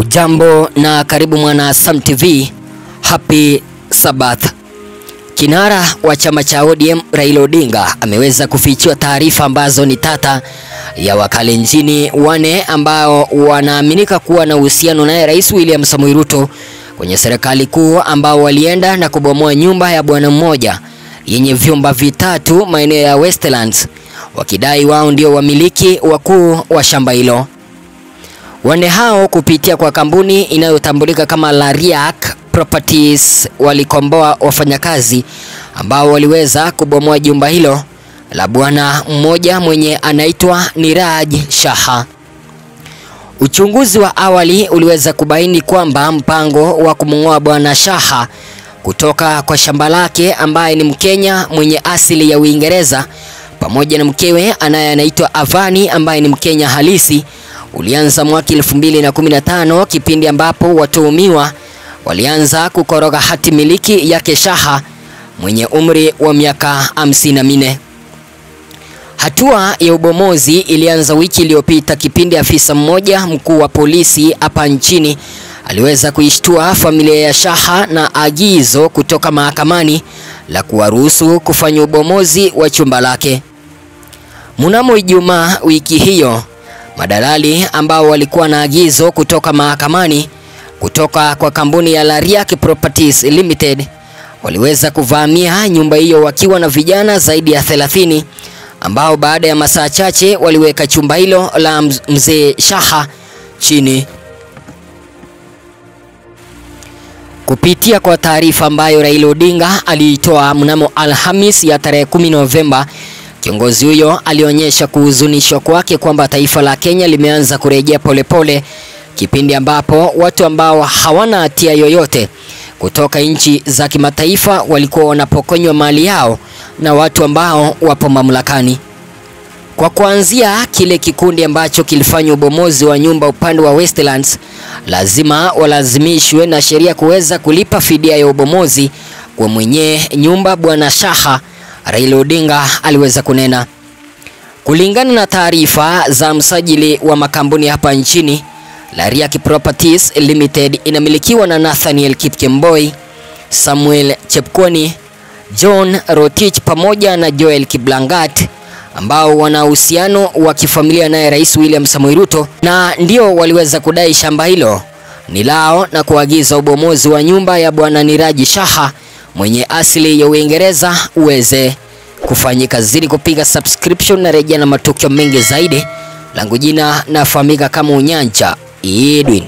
Ujambo na karibu mwana Sam TV. Happy Sabbath. Kinara wa chama cha ODM Raila Odinga ameweza kufichua taarifa ambazo ni tata ya Wakalenjini wane ambao wanaaminika kuwa na uhusiano naye Rais William Samoei Ruto kwenye serikali kuu ambao walienda na kubomoa nyumba ya bwana mmoja yenye vyumba vitatu maeneo ya Westlands wakidai wao ndio wamiliki wakuu wa shamba hilo. Wanne hao kupitia kwa kampuni inayotambulika kama Lariak Properties walikomboa wafanyakazi ambao waliweza kubomoa jumba hilo la bwana mmoja mwenye anaitwa Niraj Shaha. Uchunguzi wa awali uliweza kubaini kwamba mpango wa kumng'oa bwana Shaha kutoka kwa shamba lake ambaye ni Mkenya mwenye asili ya Uingereza pamoja na mkewe anaye anaitwa Avani ambaye ni Mkenya halisi ulianza mwaka 2015 kipindi ambapo watuhumiwa walianza kukoroga hati miliki yake Shaha mwenye umri wa miaka 54. Hatua ya ubomozi ilianza wiki iliyopita kipindi afisa mmoja mkuu wa polisi hapa nchini aliweza kuishtua familia ya Shaha na agizo kutoka mahakamani la kuwaruhusu kufanya ubomozi wa chumba lake. Mnamo Ijumaa wiki hiyo, madalali ambao walikuwa na agizo kutoka mahakamani kutoka kwa kampuni ya Lariak Properties Limited waliweza kuvamia nyumba hiyo wakiwa na vijana zaidi ya 30 ambao baada ya masaa chache waliweka chumba hilo la mzee Shaha chini. Kupitia kwa taarifa ambayo Raila Odinga aliitoa mnamo Alhamis ya tarehe 10 Novemba, kiongozi huyo alionyesha kuhuzunishwa kwake kwamba taifa la Kenya limeanza kurejea polepole, kipindi ambapo watu ambao hawana hatia yoyote kutoka nchi za kimataifa walikuwa wanapokonywa mali yao na watu ambao wapo mamlakani. Kwa kuanzia, kile kikundi ambacho kilifanya ubomozi wa nyumba upande wa Westlands lazima walazimishwe na sheria kuweza kulipa fidia ya ubomozi kwa mwenye nyumba bwana Shaha, Raila Odinga aliweza kunena. Kulingana na taarifa za msajili wa makampuni hapa nchini, Lariak Properties Limited inamilikiwa na Nathaniel Kipkemboi, Samuel Chepkoni, John Rotich pamoja na Joel Kiblangat ambao wana uhusiano wa kifamilia naye Rais William Samoei Ruto na ndio waliweza kudai shamba hilo ni lao na kuagiza ubomozi wa nyumba ya bwana Niraji Shaha mwenye asili ya Uingereza uweze kufanyika. Zidi kupiga subscription na rejea na matukio mengi zaidi. Langu jina nafahamika kama Unyanja Edwin.